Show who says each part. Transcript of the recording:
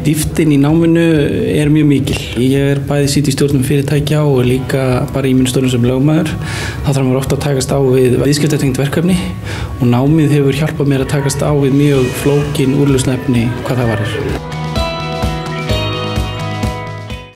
Speaker 1: Dýftin í náminu er mjög mikil. Ég er bæði sýt í stjórnum fyrirtækja og líka bara í minn stjórnum sem lögmaður. Þá þarf maður ofta að takast á við viðskiptatengt verkefni og námið hefur hjálpað mér að takast á við mjög flókin úrlösnefni hvað það varir.